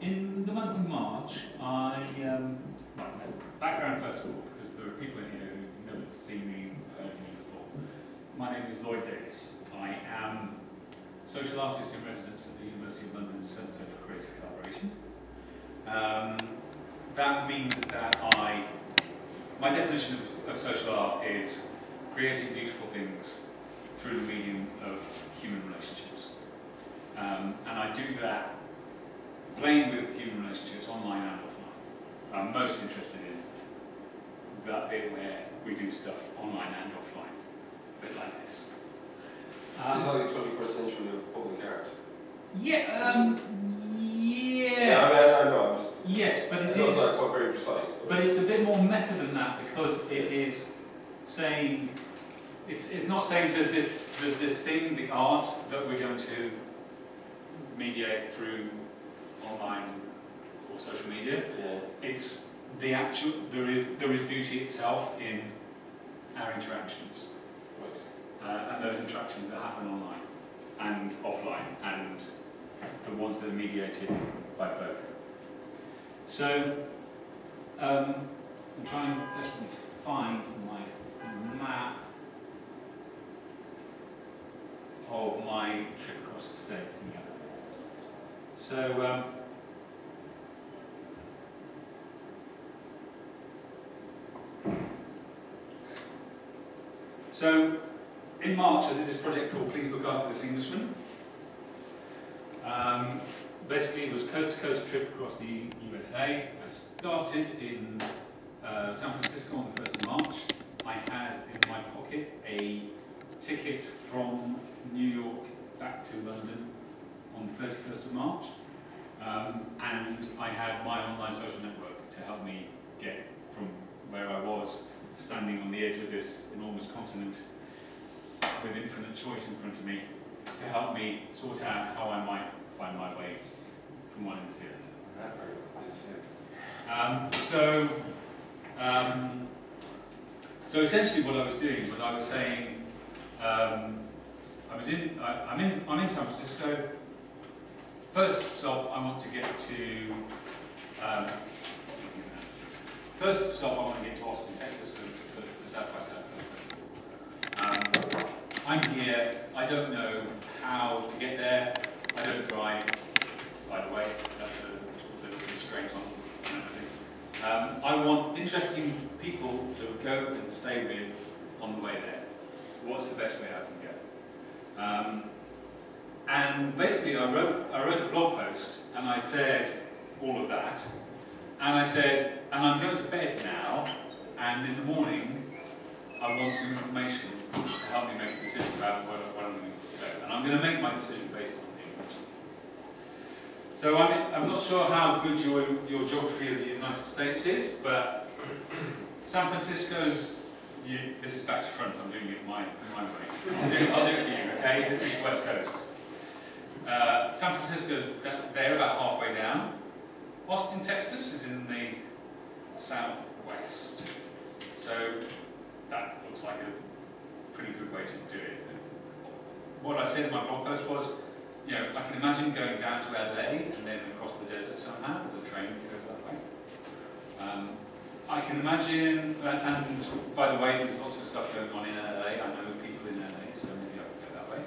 in the month of March, I, um, well, background first of all, because there are people in here who've never seen me, me before. My name is Lloyd Davis. I am social artist in residence at the University of London Centre for Creative Collaboration. Um, that means that I, my definition of, of social art is creating beautiful things through the medium of human relationships. Um, and I do that playing with human relationships online and offline. I'm most interested in that bit where we do stuff online and offline, a bit like this. This is Um, like the 21st century of public art. yeah, um, Yeah, I, yes, mean, I know, I'm just. yes, but it is, not quite very precise. but it's a bit more meta than that because it is saying, it's, it's not saying there's this, there's this thing, the art, that we're going to mediate through online or social media. yeah. It's the actual, there is, there is beauty itself in our interactions. Right. Uh, and those interactions that happen online and offline and the ones that are mediated by both. So, um, I'm trying desperately to find my map of my trip across the state. Yeah. So, um, so in March, I did this project called Please Look After This Englishman. Um, basically, it was coast to coast trip across the USA. I started in uh, San Francisco on the 1st of March. I had in my pocket a ticket from New York back to London on the 31st of March. Um, and I had my online social network to help me get from where I was, standing on the edge of this enormous continent, with infinite choice in front of me to help me sort out how I might find my way from one end to the other. I've heard about this, yeah. Um, so, um, so essentially, what I was doing was I was saying, um, I was in, I, I'm in, I'm in San Francisco. First stop, I want to get to. First stop, I want to get to Austin, Texas, for, for the South by Southwest Um, I'm here. I don't know how to get there. I don't drive. By the way, that's a little constraint on everything. Um, I want interesting people to go and stay with on the way there. What's the best way I can go? Um, and basically, I wrote, I wrote a blog post and I said all of that. And I said, and I'm going to bed now, and in the morning, I want some information to help me make a decision about what, I'm going to do. And I'm going to make my decision based on the information. So I'm, I'm not sure how good your, your geography of the United States is, but San Francisco's, you, this is back to front, I'm doing it my, my way. I'll do, I'll do it for you, okay? This is West Coast. Uh, San Francisco's there about halfway down. Austin, Texas is in the southwest. So that looks like a pretty good way to do it. What I said in my blog post was, you know, I can imagine going down to LA and then across the desert somehow. There's a train that goes that way. Um, I can imagine, and, and by the way, there's lots of stuff going on in LA. I know people in LA, so maybe I could go that way.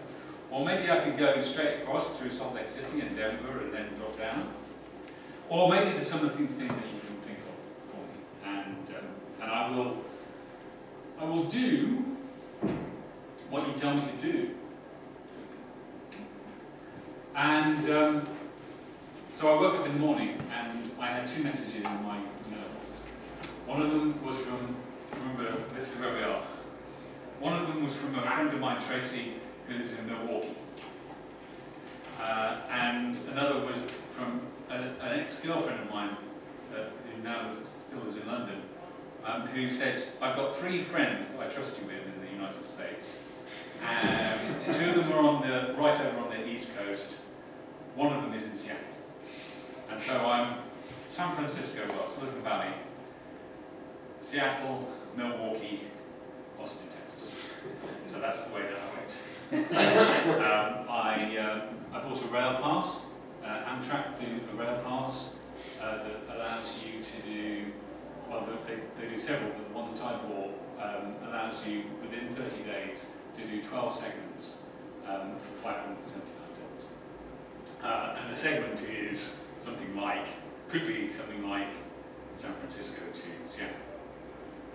Or maybe I could go straight across through Salt Lake City and Denver and then drop down. Or maybe there's some thing that you can think of for me. And, um, and I will, I will do what you tell me to do. And um, so I woke up in the morning and I had two messages in my mailbox. One of them was from, remember, this is where we are. One of them was from a friend of mine, Tracy, who lives in Milwaukee. Uh, and another was from an ex-girlfriend of mine, uh, who now still lives in London, um, who said, I've got three friends that I trust you with in the United States. Um, two of them are on the right over on the east coast. One of them is in Seattle. And so I'm San Francisco, well, Silicon Valley, Seattle, Milwaukee, Austin, Texas. So that's the way that I went. um, I, um, I bought a rail pass Uh, Amtrak do a rail pass uh, that allows you to do, well, they, they do several, but the one that I bought um, allows you within 30 days to do 12 segments um, for $579. Uh, and the segment is something like, could be something like San Francisco to Seattle.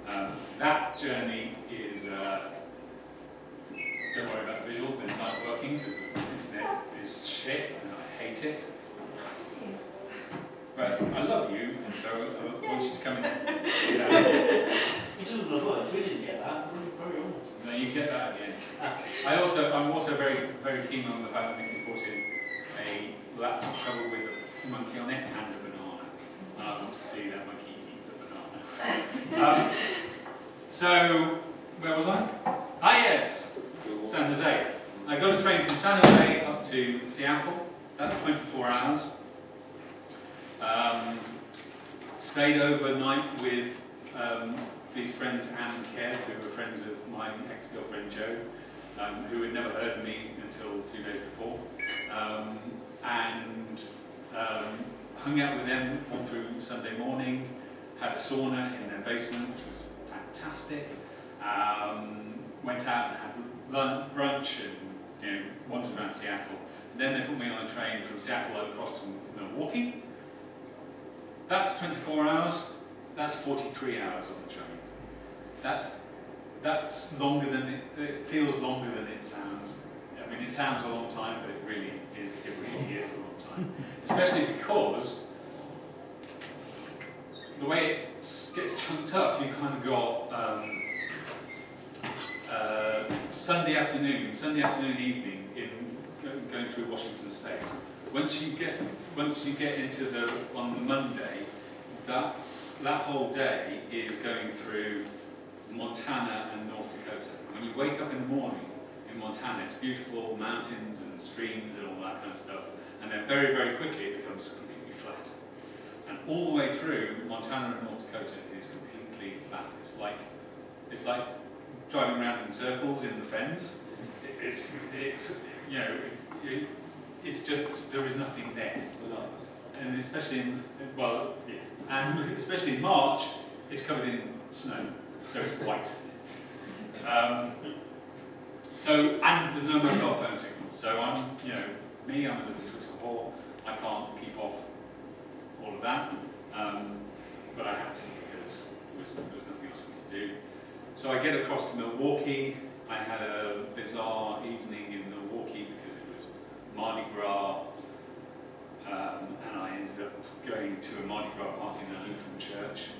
Um, that journey is, uh, don't worry about the visuals, they're not working because the internet is shit hate it. But I love you, and so I want you to come and see that. It doesn't love us, we didn't get that, very old. No, you get that at the end. I also, I'm also very, very keen on the fact that Nikki brought in a laptop cover with a monkey on it and a banana. And I want to see that monkey eat the banana. Um, so, where was I? Ah, yes, San Jose. I got a train from San Jose up to Seattle. That's 24 hours. Um, stayed overnight with um, these friends, Anne and Kev, who were friends of my ex-girlfriend Jo, um, who had never heard of me until two days before. Um, and um, hung out with them all through Sunday morning, had a sauna in their basement, which was fantastic. Um, went out and had lunch, brunch and you know, wandered around Seattle. Then they put me on a train from Seattle across to Milwaukee. That's 24 hours. That's 43 hours on the train. That's that's longer than it, it feels longer than it sounds. I mean, it sounds a long time, but it really is. It really is a long time, especially because the way it gets chunked up, you kind of got um, uh, Sunday afternoon, Sunday afternoon evening in going through Washington State. Once you get once you get into the on the Monday, that that whole day is going through Montana and North Dakota. When you wake up in the morning in Montana, it's beautiful mountains and streams and all that kind of stuff. And then very, very quickly it becomes completely flat. And all the way through Montana and North Dakota is completely flat. It's like it's like driving around in circles in the fens. It's it's you know it, it's just there is nothing there and especially in well, yeah, and especially in March, it's covered in snow, so it's white. Um, so and there's no mobile phone signal. So I'm, you know, me, I'm a little Twitter whore. I can't keep off all of that, um, but I had to because there was, there was nothing else for me to do. So I get across to Milwaukee. I had a bizarre evening in Milwaukee because it was Mardi Gras um, and I ended up going to a Mardi Gras party in a Lutheran church.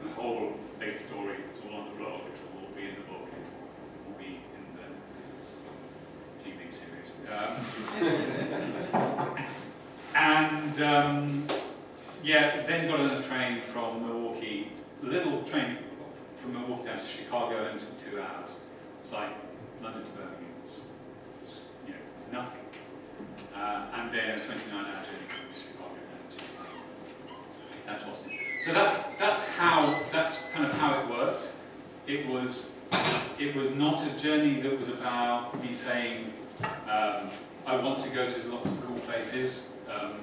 The whole big story, it's all on the blog, it will all be in the book, it will be in the TV series. Um, and um, yeah, then got on a train from Milwaukee, little train from Milwaukee down to Chicago and took two hours. It's like London to Birmingham, it's, it's you know, it's nothing. Uh, and then a 29 hour journey from Chicago to Austin. So that, that's how, that's kind of how it worked. It was, it was not a journey that was about me saying, um, I want to go to lots of cool places, um,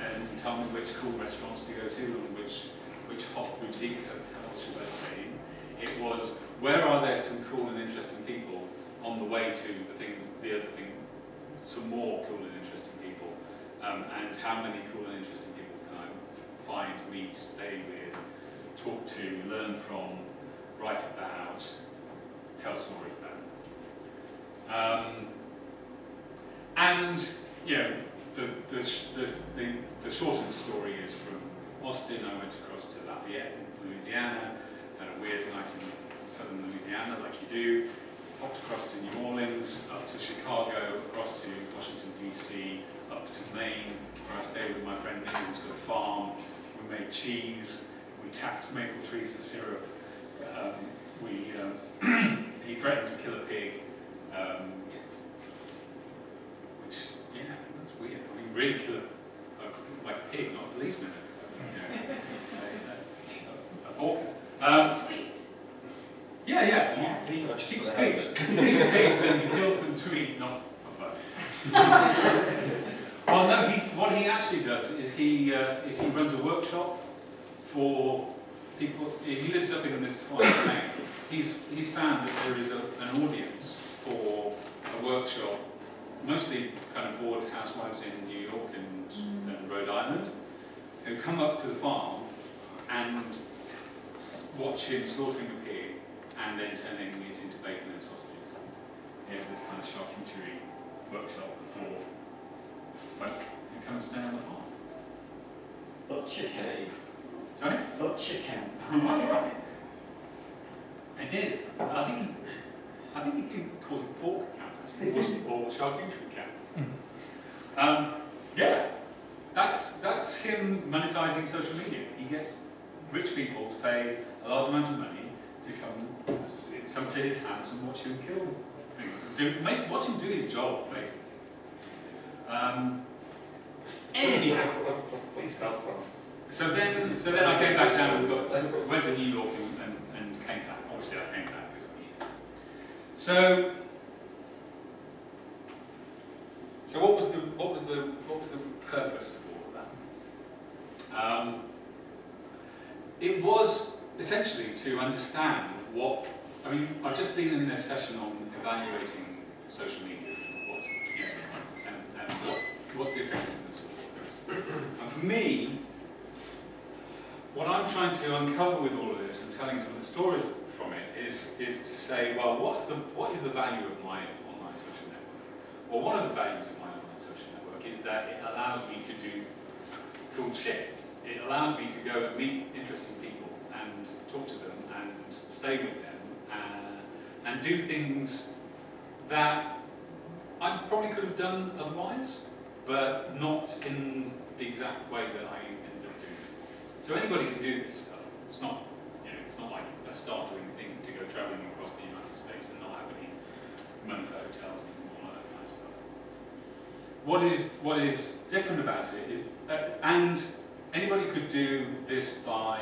and tell me which cool restaurants to go to and which, which hot boutique hotels should I stay in. It was, where are there some cool and interesting people on the way to the thing, the other thing some more cool and interesting people, um, and how many cool and interesting people can I find, meet, stay with, talk to, learn from, write about, tell stories about. Um, and you know, the the, the the the shortened story is from Austin. I went across to Lafayette, Louisiana, had a weird night in southern Louisiana, like you do popped across to New Orleans, up to Chicago, across to Washington DC, up to Maine, where I stayed with my friend Nick, got a farm. We made cheese, we tapped maple trees for syrup. Um, we, um, he threatened to kill a pig, um, which, yeah, that's weird. I mean, really kill a, a, like a pig, not a policeman. You know, a, a, a yeah, yeah, he, he Not just keeps pigs. He keeps pigs and he kills them to eat, not for fun. well, no, he what he actually does is he uh, is he runs a workshop for people. He lives up in this farm town. He's he's found that there is a, an audience for a workshop, mostly kind of bored housewives in New York and, and Rhode Island, who come up to the farm and watch him slaughtering a pig and then turning it into bacon and sausages. He has this kind of charcuterie workshop for folk who come and stay on the farm. But chicken. Sorry? But chicken. It is. I think he, I think he calls it pork camp, actually, or charcuterie camp. Um, yeah, that's that's him monetizing social media. He gets rich people to pay a large amount of money to come come to his house and watch him kill things. Do make watch him do his job basically. Um, anyhow, Please help. so then so then I came back down and got, went to New York and, and, and came back. Obviously I came back because I'm here. So so what was the what was the what was the purpose of all of that? Um, it was essentially to understand what I mean. I've just been in this session on evaluating social media. What's you know, and, and what's what's the effectiveness of all this? And for me, what I'm trying to uncover with all of this and telling some of the stories from it is is to say, well, what's the what is the value of my online social network? Well, one of the values of my online social network is that it allows me to do cool shit. It allows me to go and meet interesting people and talk to them and stay with them and do things that I probably could have done otherwise, but not in the exact way that I ended up doing it. So anybody can do this stuff. It's not, you know, it's not like a startling thing to go travelling across the United States and not have any money for hotels and all that kind of stuff. What is what is different about it is, uh, and anybody could do this by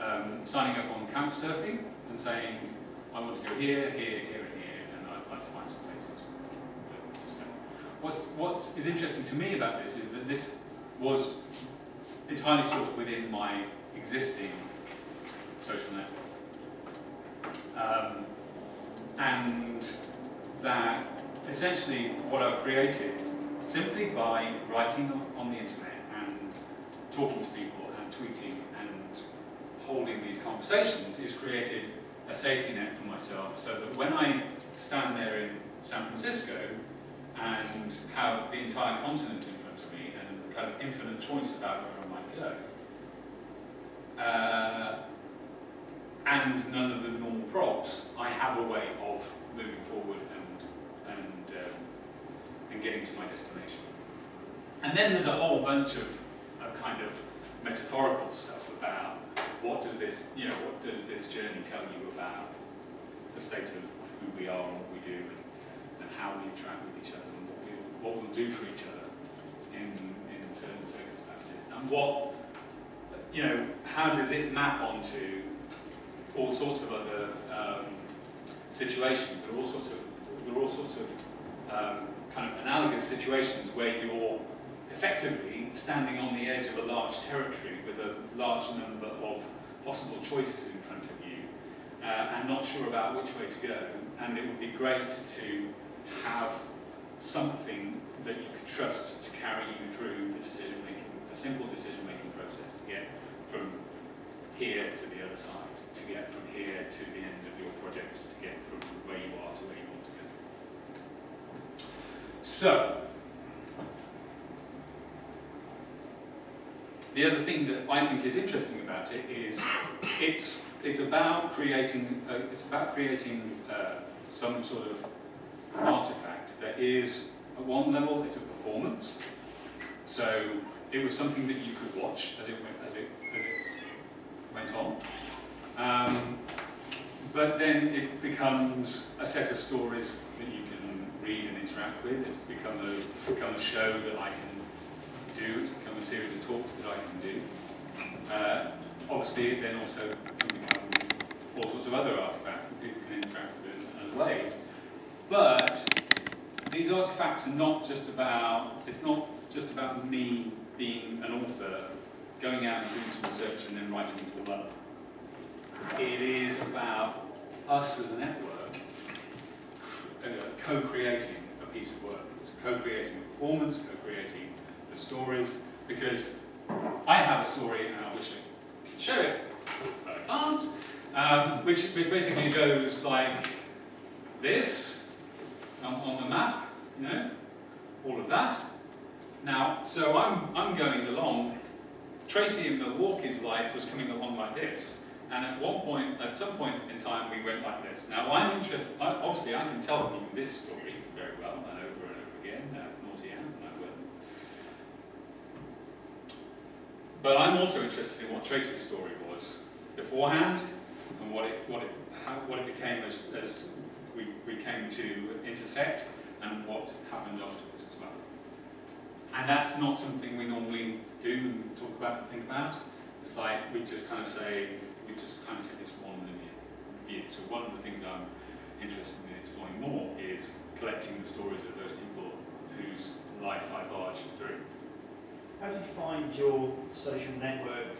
um, signing up on Couchsurfing and saying, I want to go here, here, here, and here, and I'd like to find some places to- stay. What's, what is interesting to me about this is that this was entirely sort of within my existing social network. Um, and that essentially what I've created simply by writing on the internet and talking to people and tweeting and holding these conversations is created a safety net for myself so that when I stand there in San Francisco and have the entire continent in front of me and kind of infinite choice about where I might go, uh, and none of the normal props, I have a way of moving forward and and um, and getting to my destination. And then there's a whole bunch of, of kind of metaphorical stuff about what does this, you know, what does this journey tell you about the state of who we are and what we do and, and how we interact with each other and what, we, what we'll do for each other in, in certain circumstances. And what, you know, how does it map onto all sorts of other um, situations? There are all sorts of, there are all sorts of um, kind of analogous situations where you're effectively standing on the edge of a large territory with a large number of possible choices in front of you uh, and not sure about which way to go. And it would be great to have something that you could trust to carry you through the decision making, a simple decision making process to get from here to the other side, to get from here to the end of your project, to get from where you are to where you want to go. So, the other thing that I think is interesting about it is it's it's about creating uh, it's about creating uh, some sort of artifact that is at one level it's a performance. So it was something that you could watch as it went, as it as it went on. Um, but then it becomes a set of stories that you can read and interact with. It's become a, it's become a show that I can do. It's become a series of talks that I can do. Uh, obviously, it then also can become all sorts of other artifacts that people can interact with in other ways. But these artifacts are not just about, it's not just about me being an author, going out and doing some research and then writing it all up. It is about us as a network uh, co-creating a piece of work. It's co-creating a performance, co-creating the stories, because I have a story and I wish I could share it, but I can't, um, which, which basically goes like this on, on the map, you know, all of that. Now, so I'm, I'm going along, Tracy in Milwaukee's life was coming along like this. And at one point, at some point in time, we went like this. Now, I'm interested, I, obviously I can tell you this story very well, and over and over again, uh, nauseam, I will. But I'm also interested in what Tracy's story was beforehand, and what it, what it, how, what it became as, as we, we came to intersect, and what happened afterwards as well. And that's not something we normally do and talk about and think about. It's like we just kind of say, we just kind of take this one linear view. So one of the things I'm interested in exploring more is collecting the stories of those people whose life I barged through. How did you find your social network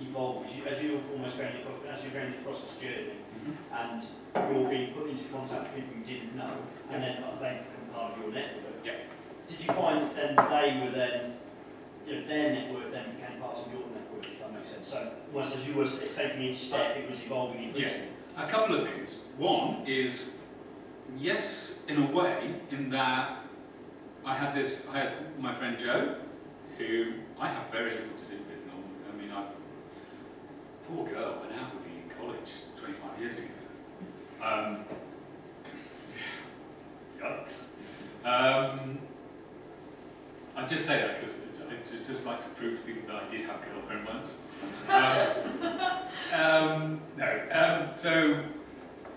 evolve as, you, as you're almost going across, as you're going across this journey mm-hmm. and you're being put into contact with people you didn't know and then they become part of your network? Yeah. Did you find that then they were then, you know, their network then became part of your network, if that makes sense? So almost as you were taking each step, it was evolving in Yeah. A couple of things. One is, yes, in a way, in that I had this, I had my friend Jo, who I have very little to do with. normally. I mean, I, poor girl went out with me in college 25 years ago. Um, yikes. Um, I just say that because I just like to prove to people that I did have a girlfriend once. Um, um, no, um, so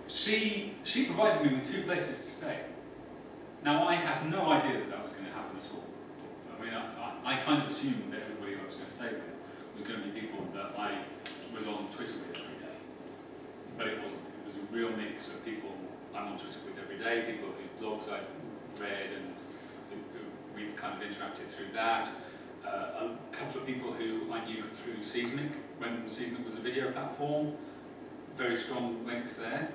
she she provided me with two places to stay. Now I had no idea that that was going to happen at all. I mean, I, I, kind of assumed that everybody I was going to stay with was going to be people that I was on Twitter with every day, but it wasn't. It was a real mix of people I'm on Twitter with every day, people whose blogs I've read and we've kind of interacted through that. Uh, a couple of people who I knew through Seesmic, when Seesmic was a video platform, very strong links there.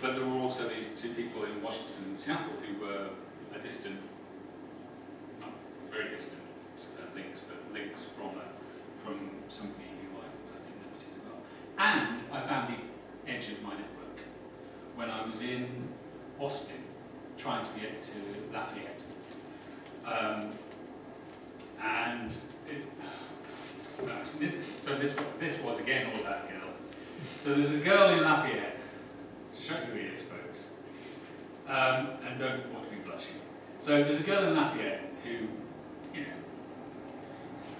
But there were also these two people in Washington and Seattle who were a distant, very distant uh, links, but links from a, from somebody who I, I didn't know particularly well. And I found the edge of my network when I was in Austin trying to get to Lafayette. Um, and it, so this, so this, this was again all that girl. So there's a girl in Lafayette. Show who he folks. Um, and don't want to be blushing. So there's a girl in Lafayette who,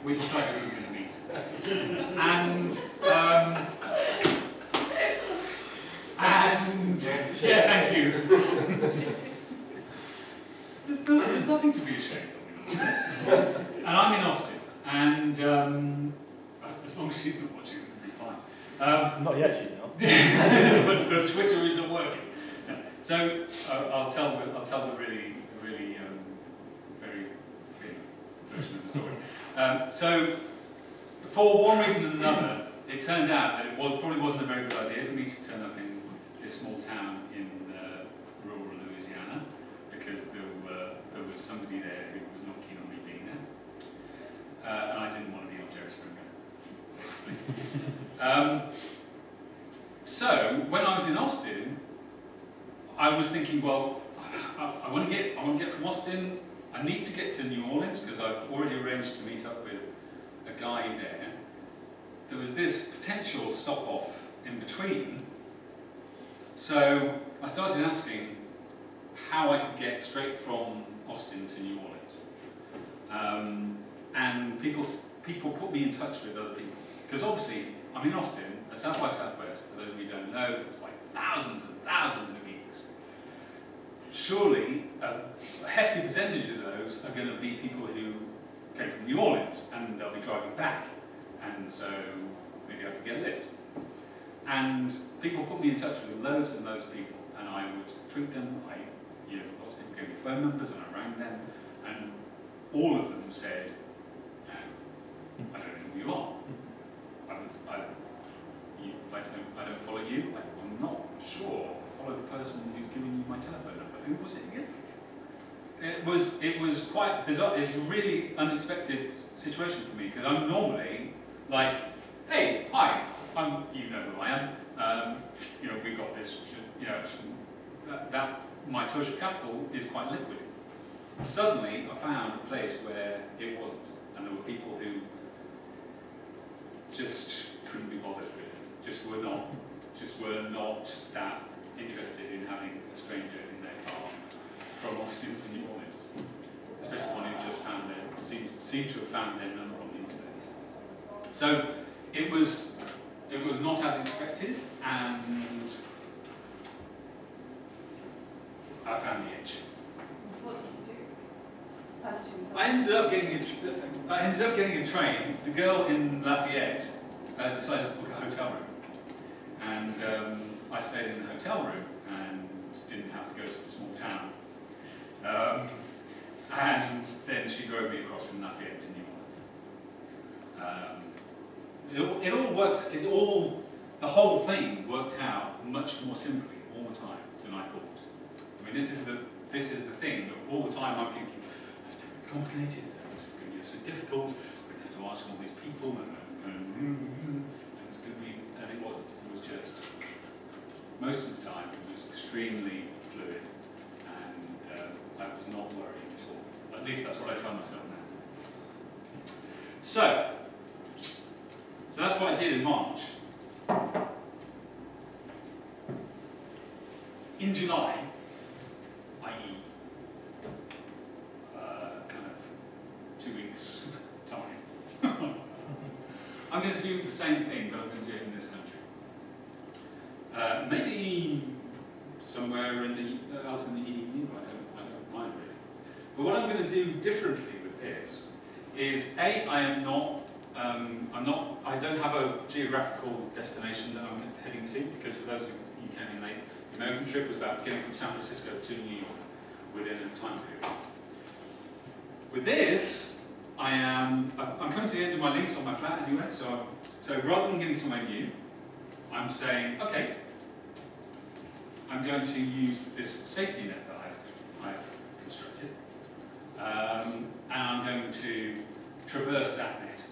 we decided we were going to meet. and, um, and, yeah, thank you. there's, no, there's nothing to be ashamed of. and I'm in Austin, and um, as long as she's not watching, it'll be fine. Um, Not yet, you know. but the Twitter isn't working. No. So uh, I'll tell the I'll tell the really really um, very thin version of the story. Um, so for one reason and another, it turned out that it was probably wasn't a very good idea for me to turn up in this small town in uh, rural Louisiana because there were, there was somebody there who was not keen on me being there, uh, and I didn't want to be on Jerry Springer, basically. um, so when I was in Austin, I was thinking, well, I, I want to get, I want to get from Austin. I need to get to New Orleans because I've already arranged to meet up with a guy there. There was this potential stop off in between. So I started asking how I could get straight from Austin to New Orleans. Um, and people, people put me in touch with other people. Because obviously, I'm in Austin, at South by Southwest, for those of you who don't know, there's like thousands and thousands of surely a hefty percentage of those are going to be people who came from New Orleans and they'll be driving back and so maybe I could get a lift. And people put me in touch with loads and loads of people and I would tweet them, I, you know, lots of people gave me phone numbers and I rang them and all of them said, no, I don't know who you are. I, don't, I don't follow you, I'm not sure I follow the person who's giving you my telephone number it was it again? It was it was quite bizarre. It's a really unexpected situation for me because I'm normally like, hey, hi, I'm you know who I am. Um, you know we've got this. You know that, that my social capital is quite liquid. Suddenly, I found a place where it wasn't, and there were people who just couldn't be bothered really, just were not, just were not that interested in having a stranger in their car from Austin to New Orleans. Especially one who just found their, seemed, seemed to have found their number on the internet. So it was, it was not as expected, and I found the edge. What did you do? How did you resolve? I ended up getting a, I ended up getting a train. The girl in Lafayette uh, decided to book a hotel room, and um, I stayed in the hotel room and didn't have to go to the small town. Um, and then she drove me across from Lafayette to New Orleans. Um, it, all- it all worked. It all, the whole thing worked out much more simply all the time than I thought. I mean, this is the this is the thing that all the time I'm thinking. It's too complicated, it's going to be so difficult, we're going to have to ask all these people, and, and, and it's going to be, and it wasn't. It was just, most of the time, it was extremely fluid, and um, I was not worrying at all. At least that's what I tell myself now. So, so that's what I did in March. In July, i.e., uh, kind of two weeks time. I'm going to do the same thing, but I'm going to do it in this country. Uh, maybe somewhere in the, uh, else in the EU, I don't, I don't mind really. But what I'm going to do differently with this is A, I am not, um, I'm not, I don't have a geographical destination that I'm heading to, because for those of you who came in late, the American trip was about getting from San Francisco to New York within a time period. With this, I am, I'm coming to the end of my lease on my flat anyway, so, so rather than getting somewhere new, I'm saying, okay, I'm going to use this safety net that I've, I've constructed, um, and I'm going to traverse that net.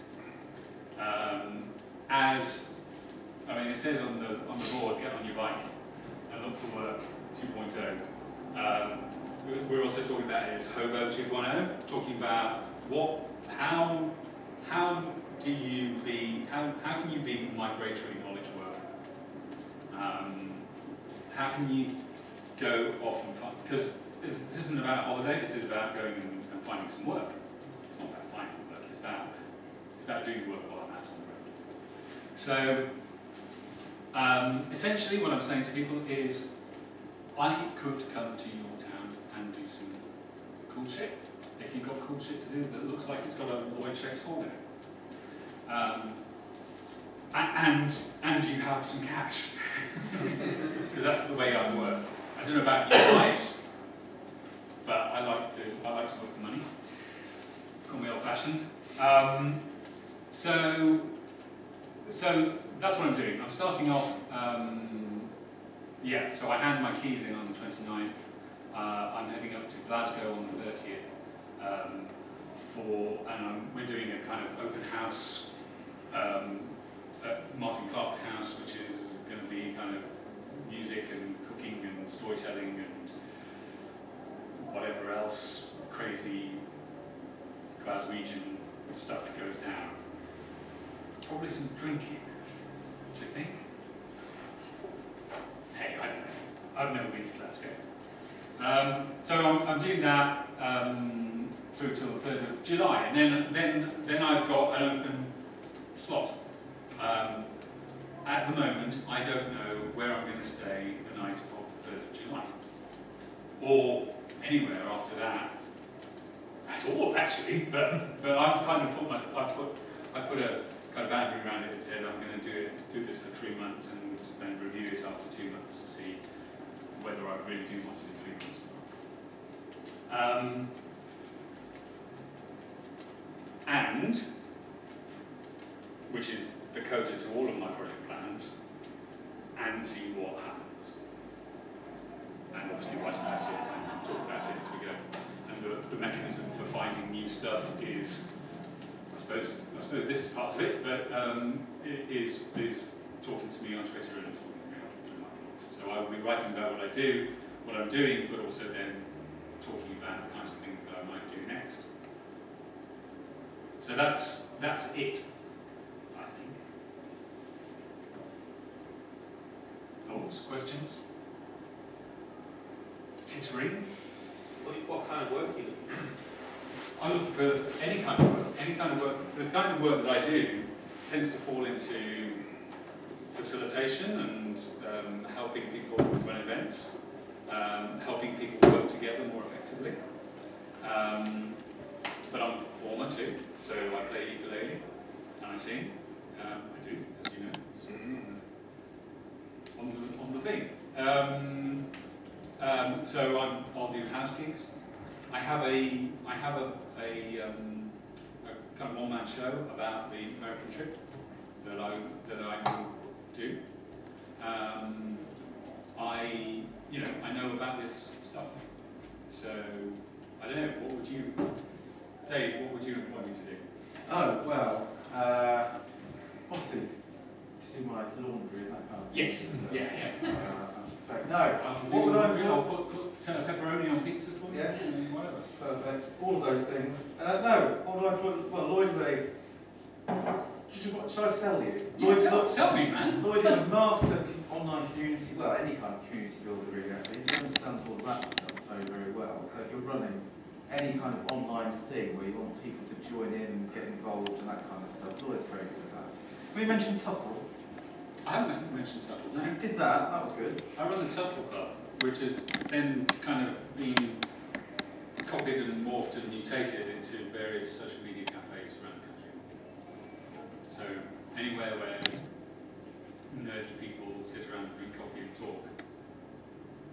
Um, as, I mean, it says on the, on the board, get on your bike and look for work 2.0. Um, we- we're also talking about it as Hobo 2.0, talking about what, how, how do you be, how, how can you be migratory knowledge worker? Um, how can you go off and find, because this, isn't about a holiday, this is about going and, and finding some work. It's not about finding work, it's about, it's about doing work while I'm out on the road. So, um, essentially what I'm saying to people is, I could come to your town and do some cool shit. If you've got cool shit to do that looks like it's got a Lloyd-shaped hole in it. Um, and, and you have some cash. Because that's the way I work. I don't know about you guys, but I like to, I like to work for money. Call me old-fashioned. Um, so, so that's what I'm doing. I'm starting off, um, yeah, so I hand my keys in on the 29th. Uh, I'm heading up to Glasgow on the 30th um, for, and I'm, we're doing a kind of open house um, at Martin Clark's house, which is be kind of music and cooking and storytelling and whatever else crazy Glaswegian stuff goes down. Probably some drinking, do you think? Hey, I don't know. I've never been to Glasgow. Um, so I'm, I'm doing that um, through till the 3rd of July, and then, then, then I've got an open slot. Um, at the moment, I don't know where I'm going to stay the night of the 3rd of July, or anywhere after that at all, actually. But but I've kind of put myself, I put I put a kind of boundary around it that said I'm going to do it do this for three months and then review it after two months to see whether I really do want to do three months. or not. Um, and which is the coda to all of my project plans, and see what happens. And obviously write about it and talk about it as we go. And the, the mechanism for finding new stuff is, I suppose, I suppose this is part of it, but um, i- is is talking to me on Twitter and talking to me on my blog. So I will be writing about what I do, what I'm doing, but also then talking about the kinds of things that I might do next. So that's that's it, I think. Thoughts, questions? Tittering? What, what kind of work are you looking for? I'm looking for any kind of work, any kind of work. The kind of work that I do tends to fall into facilitation and um, helping people run events, um, helping people work together more effectively. Um, but I'm a performer too, so I play ukulele and I sing. Um, I do, as you know, so on the, on the thing. Um, um, so I'm, I'll do house gigs. I have a I have a, a, um, a kind of one man show about the American trip that I that I will do. Um, I you know I know about this stuff, so I don't know. What would you, Dave? What would you employ me to do? Oh, well, uh, obviously, do my laundry and that kind of Yes. Yeah, yeah. Uh, I suspect. No, I'll what do would the I laundry, I'll put, put uh, pepperoni on pizza for you. Yeah. and Whatever. Perfect. All of those things. Uh, no, what do I put? Well, Lloyd's a. Should, I sell you? Yeah, Lloyd's sell, not- sell me, man. Lloyd is a master online community, well, any kind of community builder really. He understands all of that stuff very, very well. So if you're running any kind of online thing where you want people to join in and get involved and that kind of stuff, Lloyd's very good at that. We mentioned Tuttle. I haven't mentioned Tuttle, no. He did that, that was good. I run the Tuttle Club, which has then kind of been copied and morphed and mutated into various social media cafes around the country. So anywhere where nerdy people sit around and drink coffee and talk,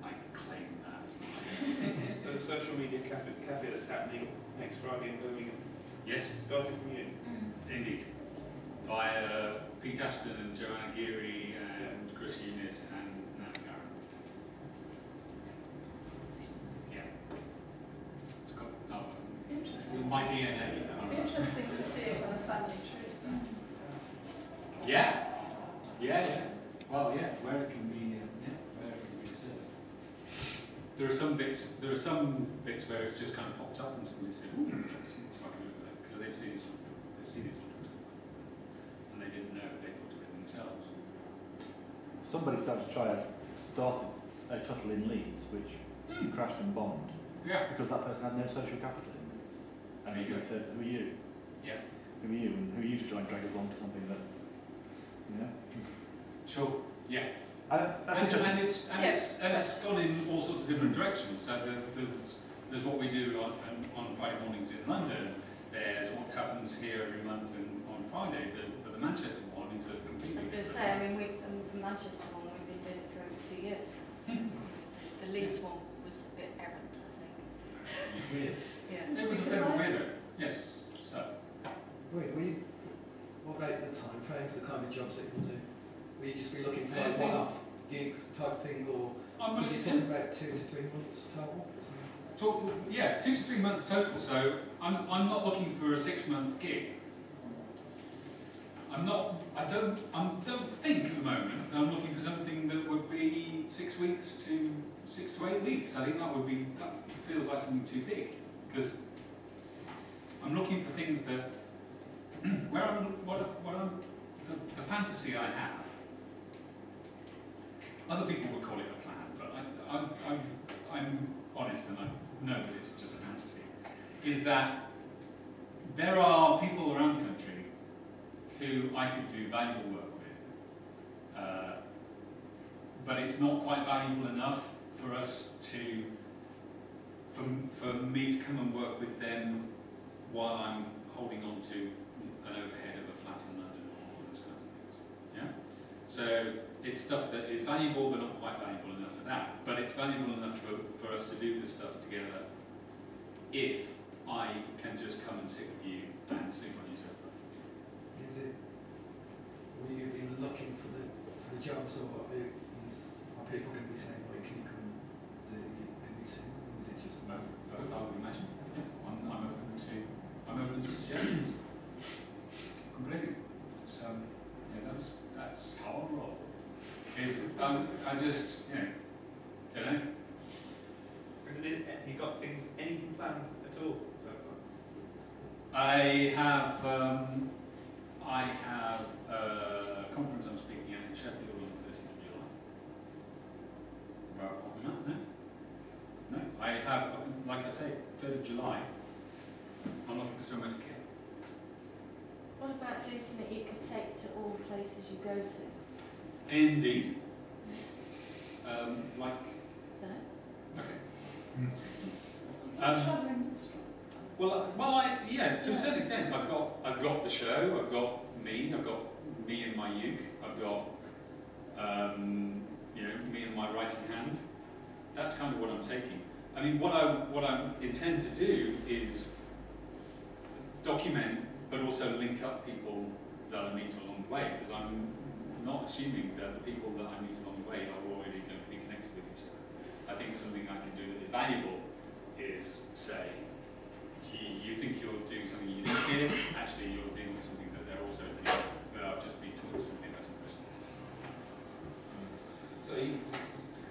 I claim that. So the social media cafe, cafe that's happening next Friday in Birmingham Yes, started from you. indeed. Via Pete Ashton and Joanna Geary and Chris Unitt and Nan Karen. Yeah. It's got, no, it wasn't. Interesting. My DNA. Interesting to see it on a family trip. Yeah, yeah, yeah. Well, yeah, where it can be, uh, yeah, where it can be served. There are some bits, there are some bits where it's just kind of popped up and somebody said, ooh, let's, let's like a look at that, because they've seen it, they've seen it on Twitter. And they didn't know, they thought of it themselves. Somebody started to try a started a Tuttle in Leeds, which Hmm. crashed and bombed Yeah. because that person had no social capital in Leeds. And There you he go. said, "Who are you? Yeah. Who are you? And who are you to try and drag us along to something that, you know?" Sure, yeah. Uh, that's and, interesting. and it's and Yes. it's and it's gone in all sorts of different directions. So there's there's what we do on on Friday mornings in London. There's what happens here every month and on Friday. There's, but the Manchester one is a I completely I was going to say, I mean, we, um, the Manchester one, we've been doing it for over two years. The Leeds one was a bit errant, I think. It's weird. Yeah. It was a bit of a weirdo. Yes. So Wait, will you, what about the time frame for the kind of jobs that you'll do? Will you just be looking for like one-off gigs type thing, or I'm will you really talking about two to three months total? Talk, yeah, two to three months total. So I'm I'm not looking for a six month gig. I'm not. I don't. I don't think at the moment. I'm looking for something that would be six weeks to six to eight weeks. I think that would be. That feels like something too big because I'm looking for things that where I'm what what I'm the, the fantasy I have. Other people would call it a plan, but I, I'm, I'm I'm honest and I know that it's just a fantasy. Is that there are people around the country who I could do valuable work with, uh, but it's not quite valuable enough for us to, for, for me to come and work with them while I'm holding on to an overhead of a flat in London or all those kinds of things. Yeah? So it's stuff that is valuable but not quite valuable enough for that. But it's valuable enough for, for us to do this stuff together if I can just come and sit with you and sleep on your sofa. Is it, will you be looking for the, for the jobs, or is, are people going to be saying, wait, can you come and do, is it, can you or is it just? Both, both I would imagine. Um, I just you know don't know. Hasn't it, you got things, anything planned at all so far? I have um, I have a conference I'm speaking at in Sheffield on the 13th of July. But apart from that, no. No, I have, like I say, 3rd of July. I'm looking for somewhere to camp. What about doing something you could take to all places you go to? Indeed. Um, like, okay. Um, Well, uh, well, I yeah, to a certain extent, I've got I've got the show, I've got me, I've got me and my uke, I've got um, you know me and my writing hand. That's kind of what I'm taking. I mean, what I what I intend to do is document, but also link up people that I meet along the way, because I'm not assuming that the people that I meet along the way are already going to be connected with each other. I think something I can do that is valuable is say you, you think you're doing something unique here, actually you're dealing with something that they're also doing, but I've just been taught something that's interesting. So you,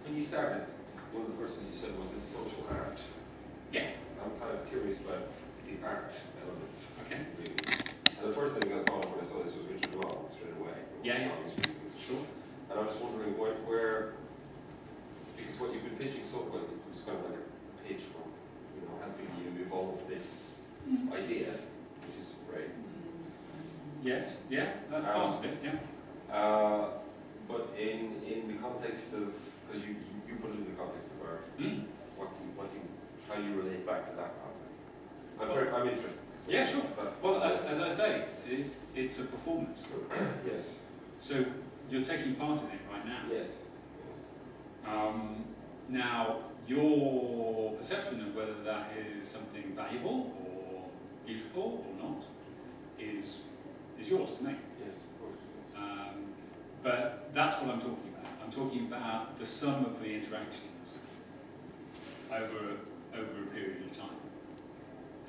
when you started, one of the first things you said was this social art. Yeah. I'm kind of curious about the art element. Okay. Really. And the first thing I thought of when I saw this was Richard Long straight away. Yeah, yeah. Long Sure. And I was wondering where, where, because what you've been pitching so well, it was kind of like a pitch for, you know, helping you evolve this idea, which is great. Yes, yeah, that's Um, part of it, yeah. Uh, but in, in the context of, because you, you, you put it in the context of art, Mm. what do you, what do you, how do you relate back to that context? I'm very, I'm interested. So Yeah, sure. Well, uh, as I say, it, it's a performance. Yes, So you're taking part in it right now. yes, Um, now, your perception of whether that is something valuable or beautiful or not is, is yours to make. yes, of course. Um, but that's what I'm talking about. I'm talking about the sum of the interactions over over a period of time.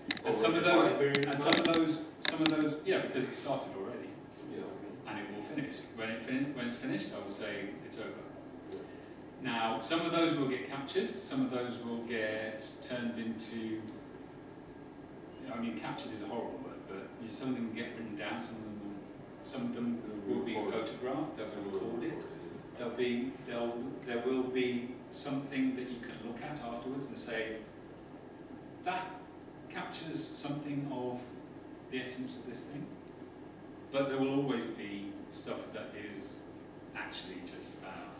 And Over some of those, defined period of and some of those, some of those, yeah, because it started already. And it will finish. When it fin- when it's finished, I will say it's over. Now, some of those will get captured. Some of those will get turned into. I mean, captured is a horrible word, but some of them will get written down. Some of them, will, some of them will be photographed. They'll be recorded. There'll be there'll there will be something that you can look at afterwards and say that captures something of the essence of this thing. But there will always be stuff that is actually just about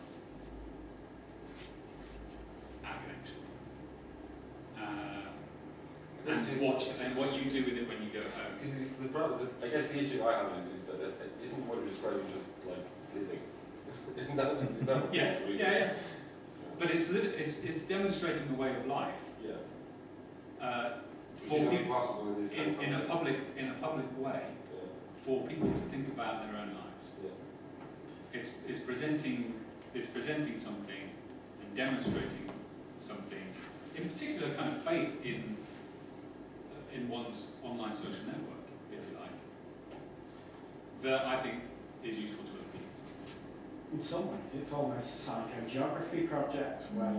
our connection. Uh, and watch and what you do with it when you go home. Because it's the problem, I guess the issue I have is, is that it, isn't what you're describing just like living. isn't that, isn't that what Yeah, really? yeah, yeah. But it's it's it's demonstrating a way of life Yeah. uh, for people possible in in, in a public in a public way Yeah, for people to think about their own lives. It's it's presenting it's presenting something and demonstrating something. In particular, kind of faith in in one's online social network, if you like, that I think is useful to other people. In some ways, it's almost a psychogeography project where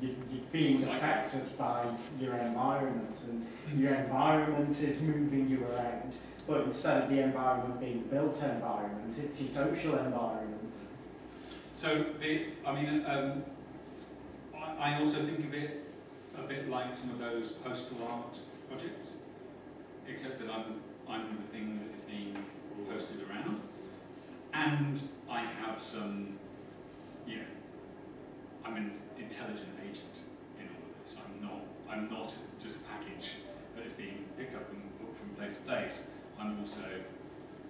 you, you're being Psycho. affected by your environment and hmm. your environment is moving you around. But instead of the environment being the built environment, it's your social environment. So the, I mean, um, I, also think of it a bit like some of those postal art projects, except that I'm I'm the thing that is being posted around, and I have some, you know, I'm an intelligent agent in all of this. I'm not I'm not just a package that is being picked up and put from place to place. I'm also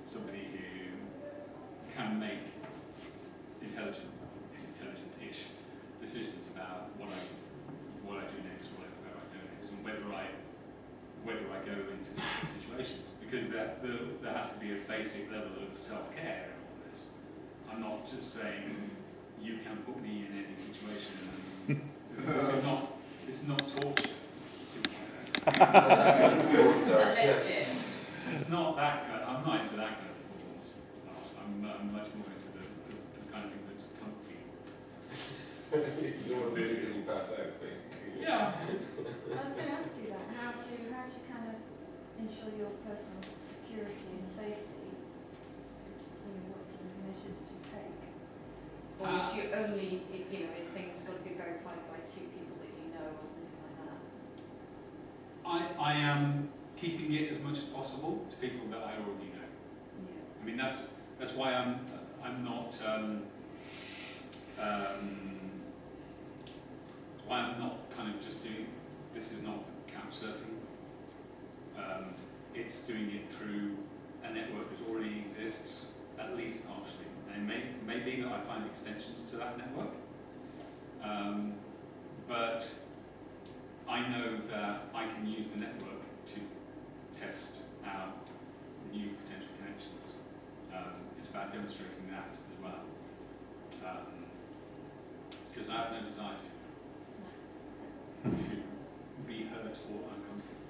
somebody who can make intelligent, intelligent-ish decisions about what I, what I do next, or where I go next, and whether I, whether I go into certain situations. Because there, there, there has to be a basic level of self-care in all this. I'm not just saying you can put me in any situation. And this, this is not, this is not torture. It's not that kind. I'm not into that kind of performance. I'm, I'm much more into the, the, kind of thing that's comfy. You don't want to feel it till you pass out, basically. Yeah. I was going to ask you that. How do you, how do you kind of ensure your personal security and safety? You know, what sort of measures do you take? Or Uh, do you only, you know, is things got to be verified by two people that you know or something like that? I, I am keeping it as much as possible to people that I already know. Yeah. I mean, that's, that's why I'm, I'm not, um, um, that's why I'm not kind of just doing, this is not couch surfing. Um, it's doing it through a network that already exists, at least partially. And it may, may be that I find extensions to that network. Um, but I know that I can use the network to test out new potential connections. Um, it's about demonstrating that as well. Because I have no desire to, to be hurt or uncomfortable.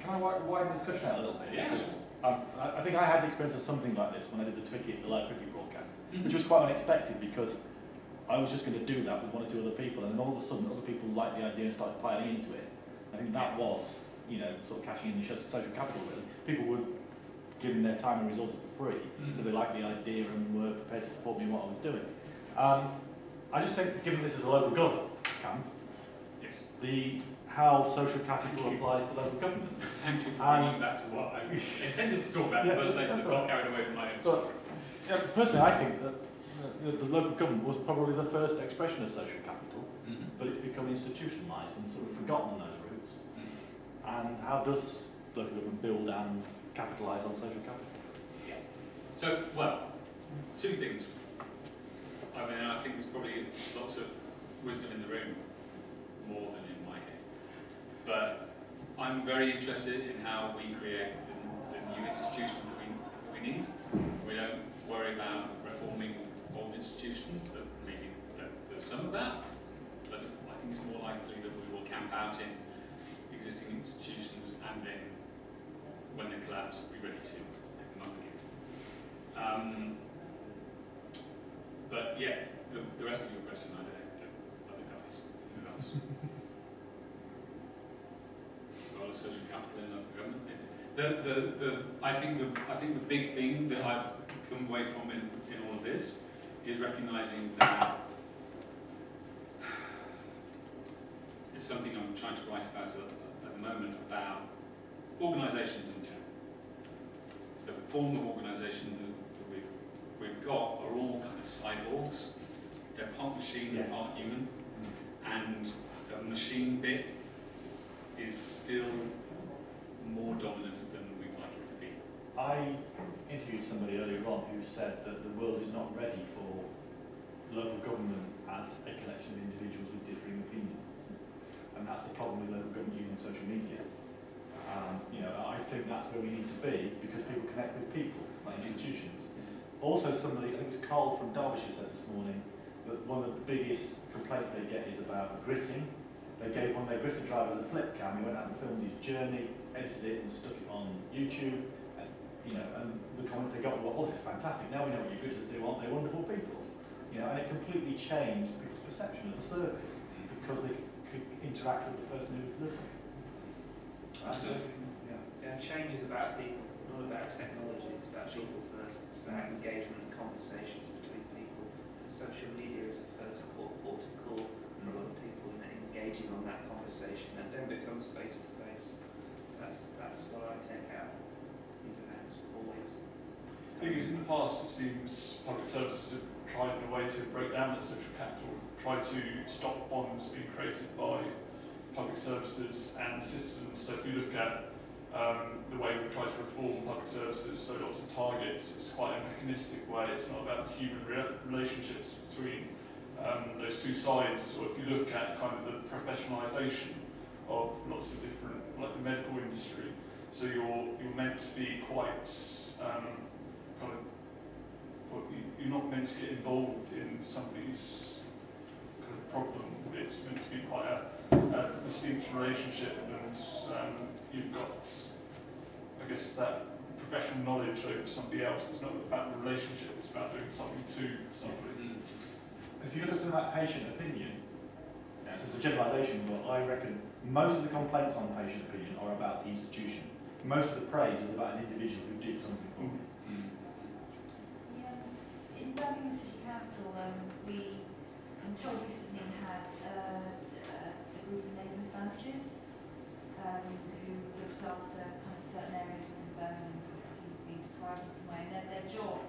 Can I widen the discussion out a little bit? Yes. Um, I, I think I had the experience of something like this when I did the Twicket, the live cricket broadcast, Mhm. which was quite unexpected because I was just going to do that with one or two other people, and then all of a sudden other people liked the idea and started piling into it. I think that was, you know, sort of cashing in your social capital. Really, people were giving their time and resources for free because they liked the idea and were prepared to support me in what I was doing. Um, I just think, given this is a local gov camp, Yes. the how social capital applies to local government. Thank you for Um, bringing that to what I intended to talk about, Yeah, but I that's got right. carried away with my own story. Yeah, personally, I think that the, the local government was probably the first expression of social capital, Mhm. but it's become institutionalised and sort of forgotten those roots. Mhm. And how does local government build and capitalise on social capital? So, well, two things. I mean, I think there's probably lots of wisdom in the room, more than in my head. But I'm very interested in how we create the, the new institutions that we, we need. We don't worry about reforming old institutions, that maybe that there's some of that, but I think it's more likely that we will camp out in existing institutions and then, when they collapse, be ready to pick them up again. Um, but yeah, the, the rest of your question, I don't guys, who else? Role of social capital in local government. It, the, the, the, I think the, I think the big thing that I've come away from in, in all of this is recognising that it's something I'm trying to write about at, at the moment about organisations in general. The form of organisation that, that we've we've got are all kind of cyborgs. They're part machine, they're Yeah. part human, machine bit is still more dominant than we'd like it to be. I interviewed somebody earlier on who said that the world is not ready for local government as a collection of individuals with differing opinions. And that's the problem with local government using social media. Um, you know, I think that's where we need to be because people connect with people, like institutions. Also, somebody, I think it's Carl from Derbyshire said this morning that one of the biggest complaints they get is about gritting. They gave one of their gritter drivers a flip cam, he went out and filmed his journey, edited it and stuck it on YouTube. And, you know, and the comments they got were, oh, this is fantastic, now we know what your gritters do, aren't they wonderful people? You know, and it completely changed people's perception of the service because they could, could interact with the person who was delivering. Absolutely. Yeah. Yeah, change is about people, not about technology, it's about people first, it's about engagement and conversations between people. Social media is a first port, port of call for a lot of people and engaging on that conversation and then becomes face to face. So that's, that's what I take out these events, always. Thing in the past, it seems public services have tried in a way to break down that social capital, try to stop bonds being created by public services and citizens. So if you look at um, the way we've tried to reform public services, so lots of targets, it's quite a mechanistic way. It's not about human re- relationships between um, those two sides. Or if you look at kind of the professionalisation of lots of different, like the medical industry, so you're you're meant to be quite um, kind of you're not meant to get involved in somebody's kind of problem. It's meant to be quite a, a distinct relationship, and um, you've got, I guess, that professional knowledge over somebody else. It's not about the relationship, it's about doing something to somebody. If you look at something like patient opinion, yeah, so it's a generalisation, but I reckon most of the complaints on patient opinion are about the institution. Most of the praise is about an individual who did something for me. Yeah, in Birmingham City Council, um, we until recently had uh, uh, a group of neighbourhood managers um, who looked after kind of certain areas within Birmingham who seemed to be deprived in some way. And their, their job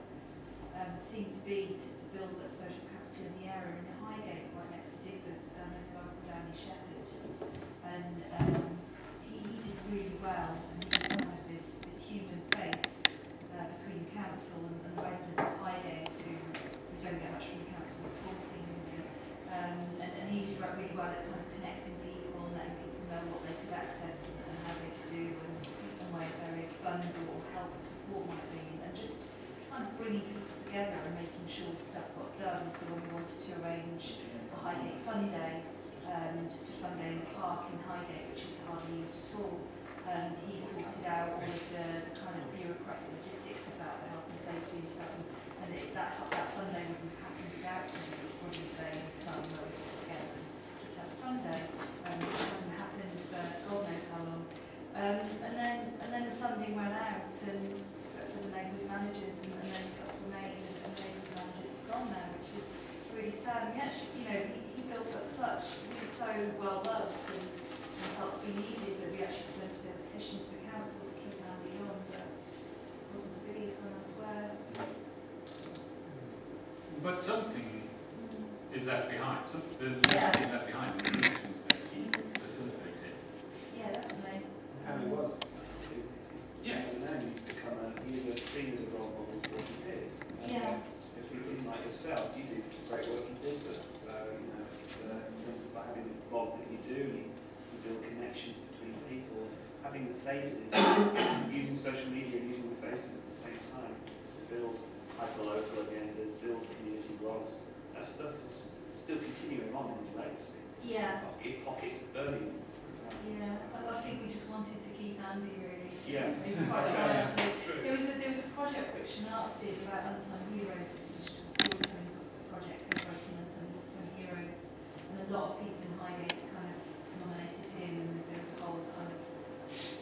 um, seemed to be to, to build up social in the area. In Highgate, right next to Digbeth, um, there's a guy called Danny Shepherd. And um, he, he did really well. And he was kind of this, this human face uh, between the council and, and the residents of Highgate who, who don't get much from the council at all, seemingly. Um, and, and he did really well at kind of connecting people and letting people know what they could access and, and how they could do and, and where various funds or help or support might be. And just kind of bringing people together and making sure stuff got done. So when we wanted to arrange a Highgate Fun Day, um, just a fun day in the park in Highgate, which is hardly used at all, um, he sorted out all of the kind of bureaucratic logistics about the health and safety and stuff. And, and it, that, that fun day wouldn't have happened without him. It was brilliant day in the sun where we got together and just had a fun day, um, which hadn't happened for God knows how long. Um, and then and then the funding ran out and for, for the neighbourhood managers and, and those cuts were made and, and neighbourhood managers have gone now, which is really sad. And actually, you know, he built up such, he was so well loved and, and felt to be needed that we actually presented a petition to the council to keep Andy on, but it wasn't to be, he's gone elsewhere. But something Mm. is left behind, some, there's something left behind in the connections that he facilitated. Yeah, definitely. How he was. Yeah. And then he used to come and he was seen as a role model for what he did. And, Yeah. If you think like yourself, you do great work in Digbeth. So, you know, it's uh, in terms of like having the blog that you do, you, you build connections between people, having the faces, using social media and using the faces at the same time to build hyperlocal agendas, build community blogs. That stuff is still continuing on in its legacy. Yeah. Pocket, pockets of Birmingham. Yeah, I, I think we just wanted to keep Andy really. Yeah. Maybe quite Yeah, yeah. There was a, there was a project which Arts did about unsung heroes, which is a digital storytelling project celebrating unsung, unsung a lot of people in Highgate kind of nominated him, and there was a whole kind of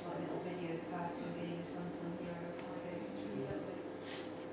like little videos about him being this unsung hero of Highgate. It was really lovely.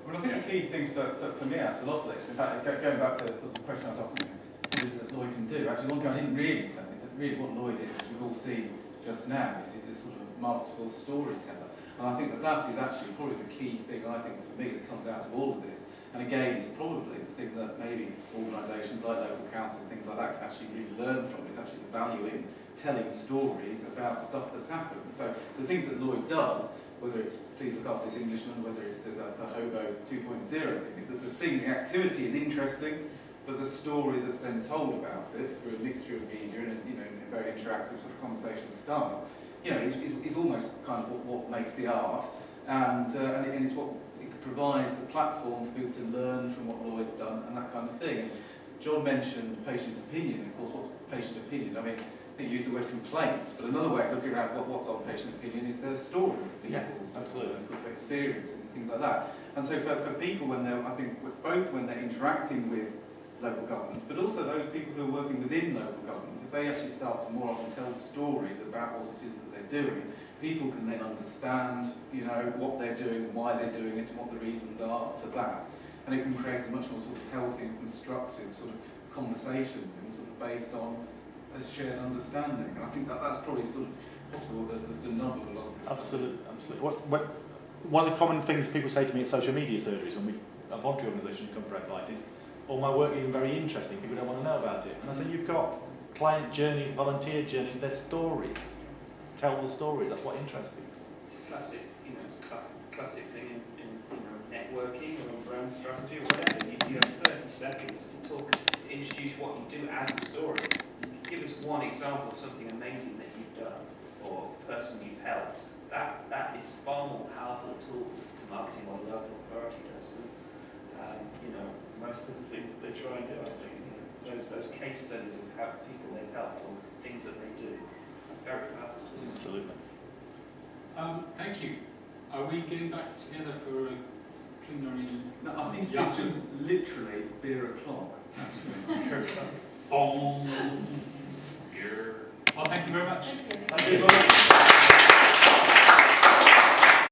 Well, I think the key things for, for, for me out of a lot of this, in fact, going back to sort of the question I was asking, what is it that Lloyd can do? Actually, one thing I didn't really say is that really what Lloyd is, as we've all seen just now, is, is this sort of masterful storyteller. And I think that that is actually probably the key thing, I think, for me, that comes out of all of this. And again, it's probably the thing that maybe organisations like local councils, things like that, can actually really learn from, is actually the value in telling stories about stuff that's happened. So the things that Lloyd does, whether it's please look after this Englishman, whether it's the, the, the hobo 2.0 thing, is that the thing, the activity is interesting, but the story that's then told about it through a mixture of media and you know a very interactive sort of conversation style, you know, is, is, is almost kind of what, what makes the art, and uh, and, it, and it's what provides the platform for people to learn from what Lloyd's done and that kind of thing. John mentioned patient opinion. Of course, what's patient opinion? I mean, you used the word complaints, but another way of looking at what, what's on patient opinion is their stories of people, Yeah, absolutely. sort of experiences and things like that. And so for, for people when they're, I think, both when they're interacting with local government, but also those people who are working within local government, if they actually start to more often tell stories about what it is that they're doing, people can then understand, you know, what they're doing and why they're doing it and what the reasons are for that. And it can create a much more sort of healthy and constructive sort of conversation and sort of based on a shared understanding. And I think that that's probably sort of possible the, the, the nub of a lot of this. stuff. Absolutely, absolutely. What, what, one of the common things people say to me at social media surgeries when we, a voluntary organisation, come for advice is, all my work isn't very interesting, people don't want to know about it. And I say, you've got client journeys, volunteer journeys, they're stories. Tell the stories, that's what interests people. It's a classic, you know, it's a classic thing in, in you know, networking or brand strategy or whatever. You, you have 30 seconds to talk, to introduce what you do as a story. Give us one example of something amazing that you've done or a person you've helped. That, that is far more powerful tool to marketing a local authority does um, you know, most of the things that they try and do, I think. Those, those case studies of how people they've helped or things that they do. Very powerful. Too. Absolutely. Um, thank you. Are we getting back together for a plenary? No, I think it's just literally beer o'clock. beer o'clock. Bong. Beer. Well, thank you very much. Thank you. Thank you.